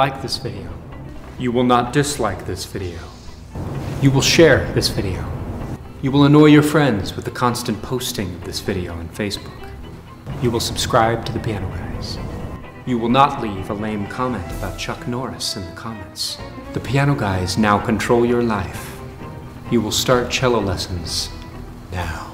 like this video. You will not dislike this video. You will share this video. You will annoy your friends with the constant posting of this video on Facebook. You will subscribe to the Piano Guys. You will not leave a lame comment about Chuck Norris in the comments. The Piano Guys now control your life. You will start cello lessons now.